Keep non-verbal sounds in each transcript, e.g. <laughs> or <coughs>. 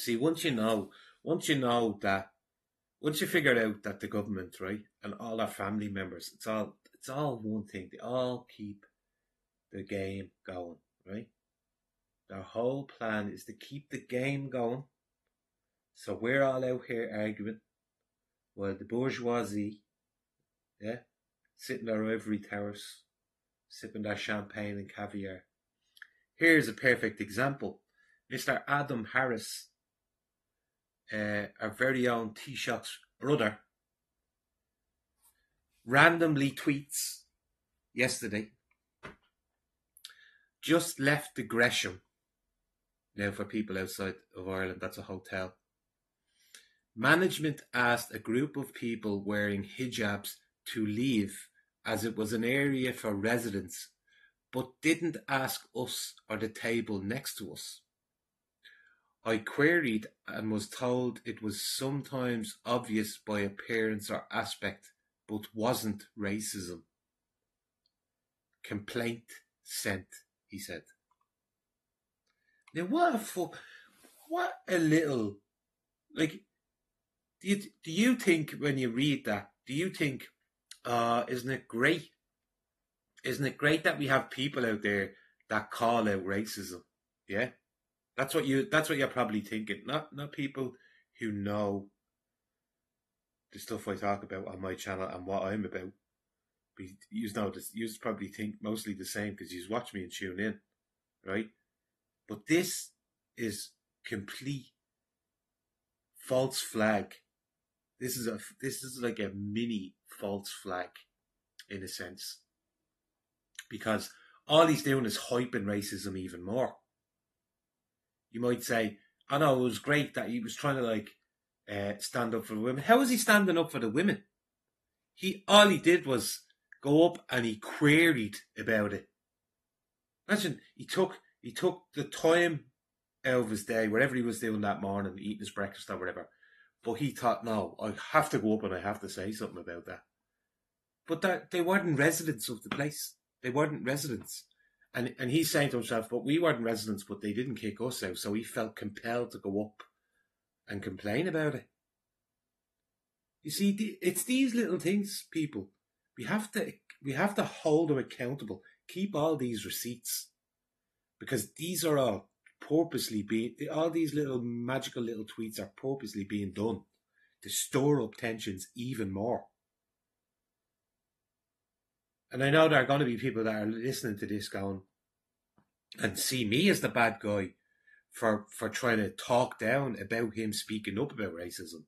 See, once you know, once you know that, once you figure out that the government, right, and all our family members, it's all, it's all one thing. They all keep the game going, right? Their whole plan is to keep the game going. So we're all out here arguing while the bourgeoisie, yeah, sitting their ivory towers, sipping their champagne and caviar. Here's a perfect example. Mr. Adam Harris, uh, our very own Taoiseach's brother, randomly tweets yesterday, just left the Gresham. Now, for people outside of Ireland, that's a hotel. Management asked a group of people wearing hijabs to leave as it was an area for residents, but didn't ask us or the table next to us. I queried and was told it was sometimes obvious by appearance or aspect, but wasn't racism. Complaint sent, he said. Now, what a fu- what a little, like, do you, do you think when you read that, do you think, uh, isn't it great? Isn't it great that we have people out there that call out racism? Yeah. That's what you. That's what you're probably thinking. Not not people who know the stuff I talk about on my channel and what I'm about. But you know, you probably think mostly the same because you watch me and tune in, right? But this is complete false flag. This is a this is like a mini false flag, in a sense, because all he's doing is hyping racism even more you might say, I know it was great that he was trying to like uh, stand up for the women. How was he standing up for the women? He all he did was go up and he queried about it. Imagine he took he took the time out of his day, whatever he was doing that morning, eating his breakfast or whatever. But he thought, no, I have to go up and I have to say something about that. But that they weren't residents of the place. They weren't residents. And and he's saying to himself, but we weren't residents, but they didn't kick us out, so he felt compelled to go up and complain about it. You see, it's these little things, people. We have to we have to hold them accountable. Keep all these receipts because these are all purposely being all these little magical little tweets are purposely being done to store up tensions even more. And I know there are going to be people that are listening to this going and see me as the bad guy for for trying to talk down about him speaking up about racism.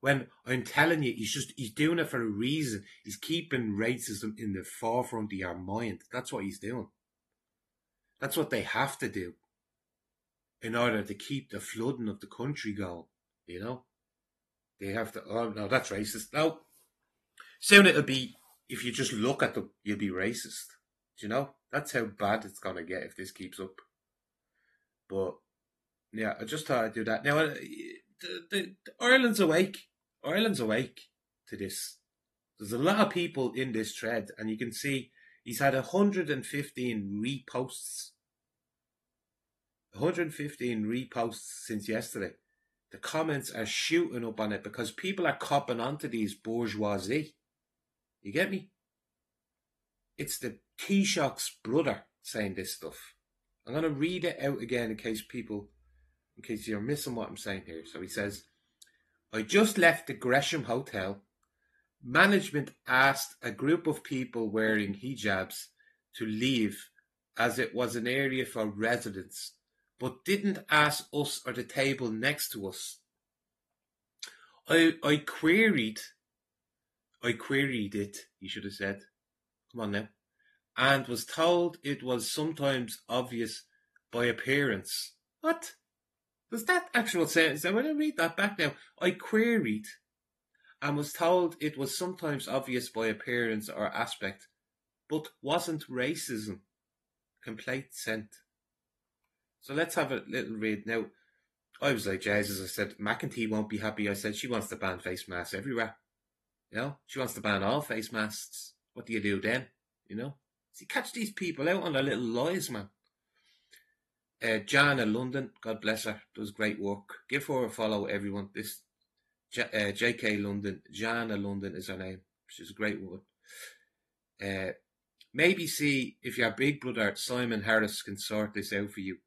When I'm telling you, he's just he's doing it for a reason. He's keeping racism in the forefront of your mind. That's what he's doing. That's what they have to do in order to keep the flooding of the country going. You know, they have to. Oh no, that's racist. No, soon it'll be if you just look at them, you'll be racist. Do you know? That's how bad it's gonna get if this keeps up. But yeah, I just thought I'd do that. Now, uh, the, the, the, Ireland's awake. Ireland's awake to this. There's a lot of people in this thread, and you can see he's had 115 reposts. 115 reposts since yesterday. The comments are shooting up on it because people are copping onto these bourgeoisie. You get me? It's the Taoiseach's brother saying this stuff. I'm going to read it out again in case people, in case you're missing what I'm saying here. So he says, I just left the Gresham Hotel. Management asked a group of people wearing hijabs to leave as it was an area for residents, but didn't ask us or the table next to us. I I queried I queried it, he should have said. Come on now. And was told it was sometimes obvious by appearance. What? Does that actual sentence? When I read that back now, I queried and was told it was sometimes obvious by appearance or aspect, but wasn't racism. Complaint sent. So let's have a little read. Now, I was like, as I said, McEntee won't be happy. I said she wants to ban face masks everywhere. You know, she wants to ban all face masks. What do you do then? You know? See, catch these people out on their little lies, man. uh, Jana London, God bless her, does great work. Give her a follow, everyone. This J- uh, J.K. London, Jan Jana London is her name. She's a great woman. Uh, maybe see if your big brother Simon Harris can sort this out for you.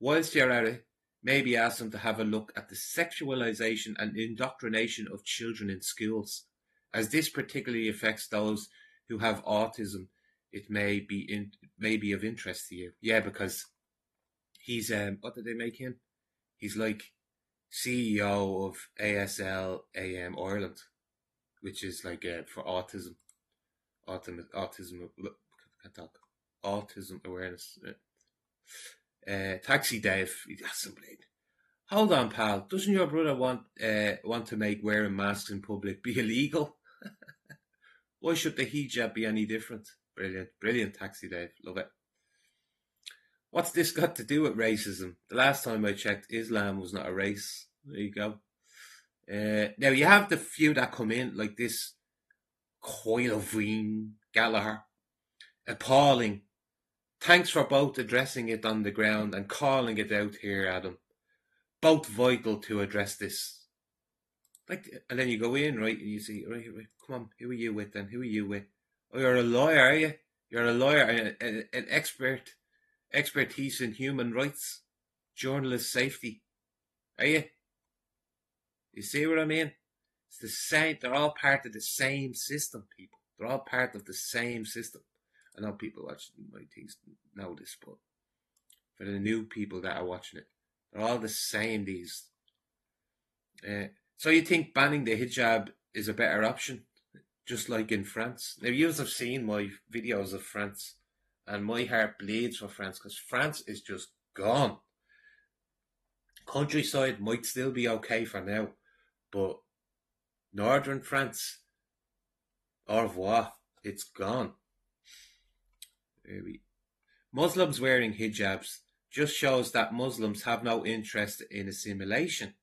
Whilst you're at it, maybe ask him to have a look at the sexualization and indoctrination of children in schools, as this particularly affects those who have autism. It may be in, may be of interest to you. Yeah, because he's um what did they make him? He's like CEO of ASL AM Ireland, which is like uh, for autism, autism, autism, can't talk, autism awareness. Uh, Taxi Dave, Hold on, pal. Doesn't your brother want uh, want to make wearing masks in public be illegal? Why should the hijab be any different? Brilliant, brilliant, Taxi Dave. Love it. What's this got to do with racism? The last time I checked, Islam was not a race. There you go. Uh, now you have the few that come in like this Caoilfhionn Gallagher. Appalling. Thanks for both addressing it on the ground and calling it out here, Adam. Both vital to address this. Like, and then you go in, right, and you see, right, right come on, who are you with then? Who are you with? Oh, you're a lawyer, are you? You're a lawyer, an, an expert expertise in human rights, journalist safety. Are you? You see what I mean? It's the same. They're all part of the same system, people. They're all part of the same system. I know people watching my things know this, but for the new people that are watching it, they're all the same. These. Uh, so you think banning the hijab is a better option, just like in France? Now you have seen my videos of France and my heart bleeds for France because France is just gone. Countryside might still be okay for now, but northern France, au revoir, it's gone. Muslims wearing hijabs just shows that Muslims have no interest in assimilation.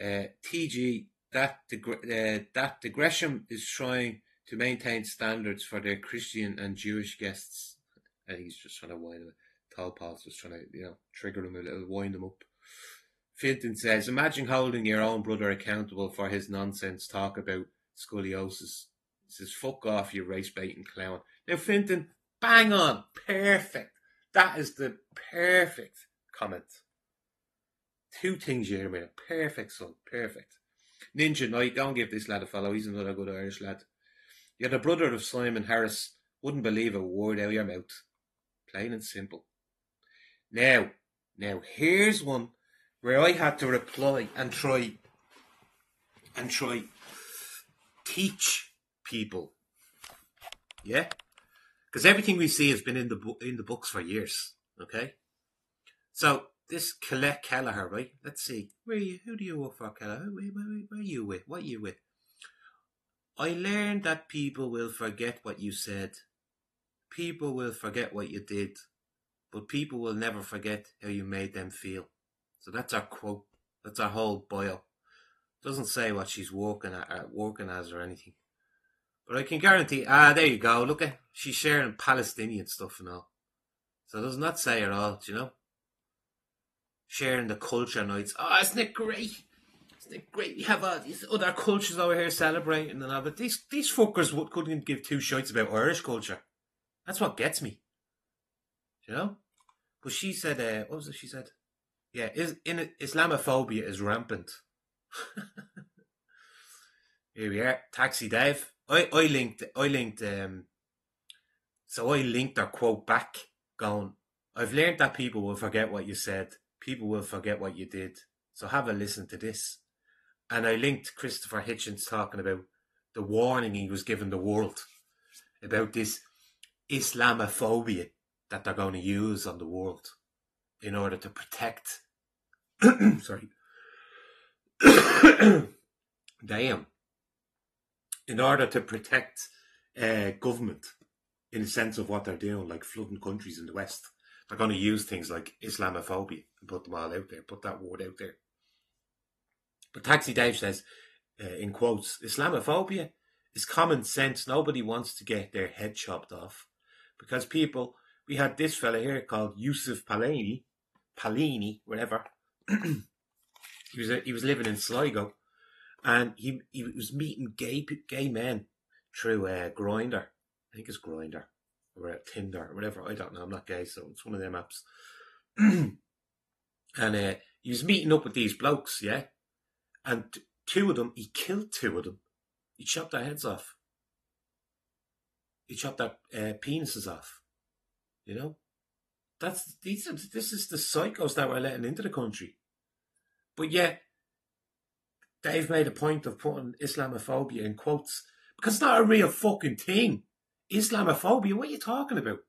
Uh, TG, that, uh, that the Gresham is trying to maintain standards for their Christian and Jewish guests. I think he's just trying to wind them. Tallpal's just trying to, you know, trigger them a little, wind them up. Finton says, imagine holding your own brother accountable for his nonsense talk about scoliosis. He says, fuck off, you race baiting clown. Now, Finton, bang on, perfect. That is the perfect comment. Two things you hear about. Perfect, son, perfect. Ninja Knight, don't give this lad a follow. He's another good Irish lad. You're the brother of Simon Harris. Wouldn't believe a word out of your mouth. Plain and simple. Now, now here's one where I had to reply and try and try teach people. Yeah? Because everything we see has been in the bu- in the books for years. Okay? So this Colette Kelleher, right? Let's see. Where you who do you work for, Kelleher? Where, where, where, are you with? What are you with? I learned that people will forget what you said. People will forget what you did, but people will never forget how you made them feel. So that's our quote. That's our whole bio. Doesn't say what she's working at, uh, working as or anything. But I can guarantee. Ah, there you go. Look at she's sharing Palestinian stuff and all. So it does not say at all. Do you know? Sharing the culture nights. Oh, isn't it great? Isn't it great. We have uh, these other cultures over here celebrating and all, but these these fuckers would, couldn't give two shits about Irish culture. That's what gets me. You know. But she said, uh, what was it? She said, yeah, is in Islamophobia is rampant. <laughs> Here we are, Taxi Dave. I, I linked I linked um so I linked our quote back going, I've learned that people will forget what you said. People will forget what you did. So have a listen to this. And I linked Christopher Hitchens talking about the warning he was giving the world about this Islamophobia that they're going to use on the world in order to protect. <coughs> sorry. <coughs> Damn. In order to protect uh, government in the sense of what they're doing, like flooding countries in the West. They're going to use things like Islamophobia and put them all out there, put that word out there. But Taxi Dave says, uh, in quotes, Islamophobia is common sense. Nobody wants to get their head chopped off because people we had this fella here called Yusuf Palini, Palini, whatever. <clears throat> he was a, he was living in Sligo, and he he was meeting gay gay men through uh, Grindr. I think it's Grindr or uh, Tinder or whatever. I don't know. I'm not gay, so it's one of them apps. <clears throat> and uh, he was meeting up with these blokes, yeah. And two of them, he killed two of them. He chopped their heads off. He chopped their uh, penises off. You know, that's these. Are, this is the psychos that we're letting into the country. But yet, they've made a point of putting Islamophobia in quotes because it's not a real fucking thing. Islamophobia, what are you talking about?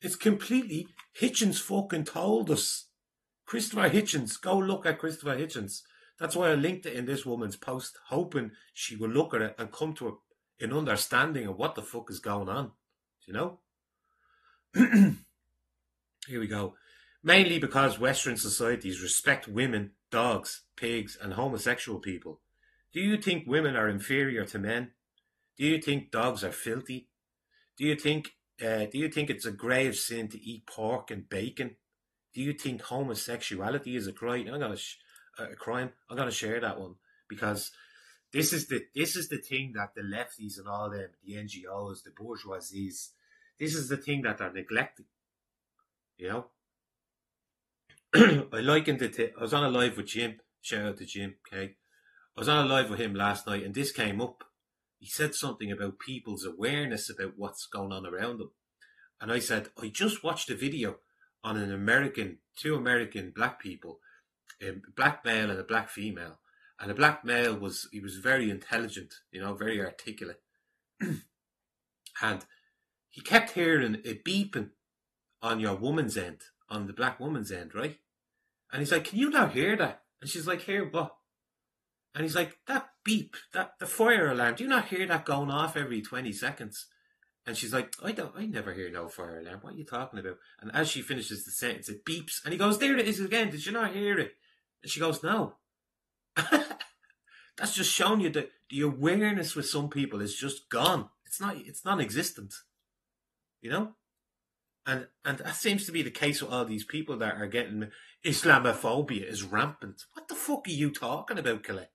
It's completely Hitchens fucking told us. Christopher Hitchens, go look at Christopher Hitchens. That's why I linked it in this woman's post, hoping she will look at it and come to a, an understanding of what the fuck is going on. You know? <clears throat> Here we go. Mainly because Western societies respect women, dogs, pigs, and homosexual people. Do you think women are inferior to men? Do you think dogs are filthy? Do you think uh, do you think it's a grave sin to eat pork and bacon? Do you think homosexuality is a crime? I'm gonna sh- a crime. I'm gonna share that one because this is the this is the thing that the lefties and all them, the NGOs, the bourgeoisies, this is the thing that they're neglecting. You know, <clears throat> I likened it to. I was on a live with Jim. Shout out to Jim. Okay, I was on a live with him last night, and this came up. He said something about people's awareness about what's going on around them, and I said I just watched a video on an American, two American black people, a black male and a black female, and the black male was he was very intelligent, you know, very articulate, <clears throat> and he kept hearing a beeping on your woman's end, on the black woman's end, right? And he's like, Can you now hear that? And she's like, Hear what? And he's like, That beep, that the fire alarm, do you not hear that going off every 20 seconds? And she's like, I don't, I never hear no fire alarm. What are you talking about? And as she finishes the sentence, it beeps. And he goes, There it is again. Did you not hear it? And she goes, No. <laughs> That's just showing you that the awareness with some people is just gone. It's not, it's non existent you know? And and that seems to be the case with all these people that are getting Islamophobia is rampant. What the fuck are you talking about, Kelly?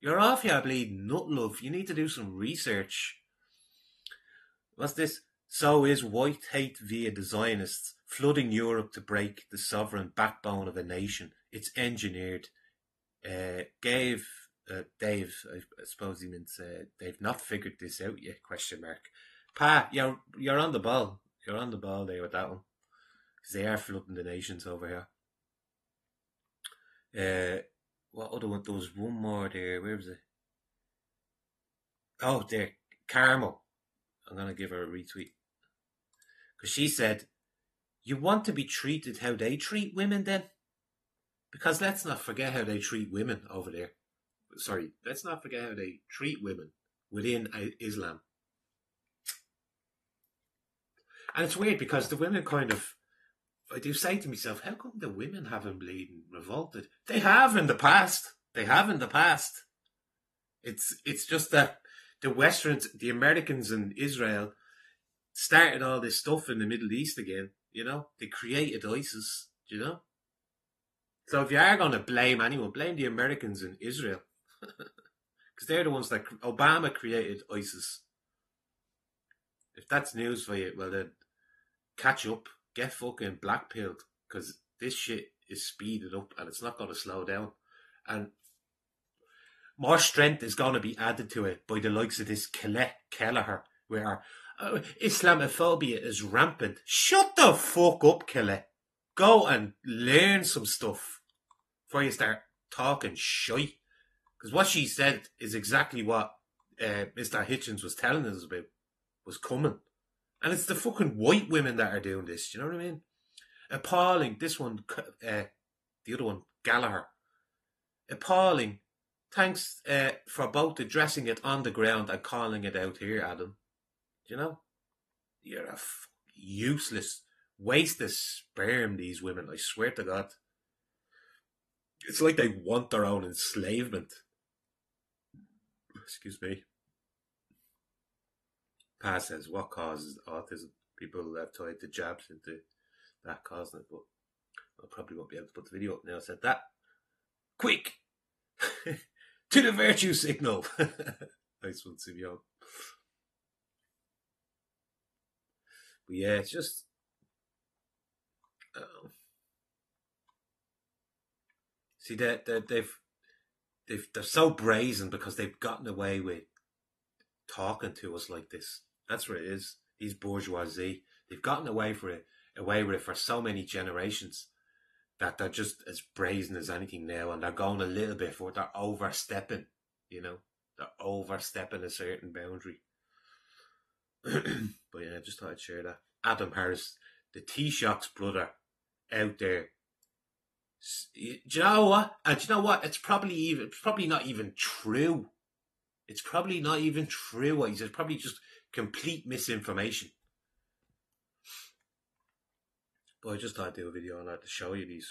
You're off your bleeding nut, love. You need to do some research. What's this? So is white hate via Zionists flooding Europe to break the sovereign backbone of a nation. It's engineered. Uh, gave uh, Dave, I suppose he means uh, they've not figured this out yet? Question mark. Pa, you're you're on the ball. You're on the ball there with that one because they are flooding the nations over here. Uh, what other one? There was one more there. Where was it? Oh, there, Carmel. I'm gonna give her a retweet because she said, "You want to be treated how they treat women, then." Because let's not forget how they treat women over there. Sorry, let's not forget how they treat women within uh, Islam. And it's weird because the women kind of, I do say to myself, how come the women haven't bleeding revolted? They have in the past. They have in the past. It's it's just that the Westerns, the Americans and Israel started all this stuff in the Middle East again. You know, they created ISIS. You know, so if you are going to blame anyone, blame the Americans and Israel, <laughs> because they're the ones that Obama created ISIS. If that's news for you, well then catch up, get fucking blackpilled because this shit is speeded up and it's not going to slow down. And more strength is going to be added to it by the likes of this Colette Kelleher, where uh, Islamophobia is rampant. Shut the fuck up, Colette. Go and learn some stuff before you start talking shite. Because what she said is exactly what uh, Mr. Hitchens was telling us about was coming. And it's the fucking white women that are doing this. Do you know what I mean? Appalling. This one, uh, the other one, Gallagher. Appalling. Thanks uh, for both addressing it on the ground and calling it out here, Adam. Do you know? You're a f- useless waste of sperm, these women. I swear to God. It's like they want their own enslavement. Excuse me. Says, what causes autism? People have tied the jabs into that causing it, but I probably won't be able to put the video up now. I said that. Quick! <laughs> to the virtue signal! <laughs> nice one, Simeon. But yeah, it's just. Um, see, they they they've they've they're so brazen because they've gotten away with talking to us like this. That's what it is. These bourgeoisie, they've gotten away for it, away with it for so many generations that they're just as brazen as anything now, and they're going a little bit for they're overstepping. You know, they're overstepping a certain boundary. <clears throat> but yeah, I just thought I'd share that. Adam Harris, the Taoiseach's brother, out there. Do you know what? And you know what? It's probably even. It's probably not even true. It's probably not even true. What says, probably just complete misinformation. But I just thought I'd do a video on that to show you these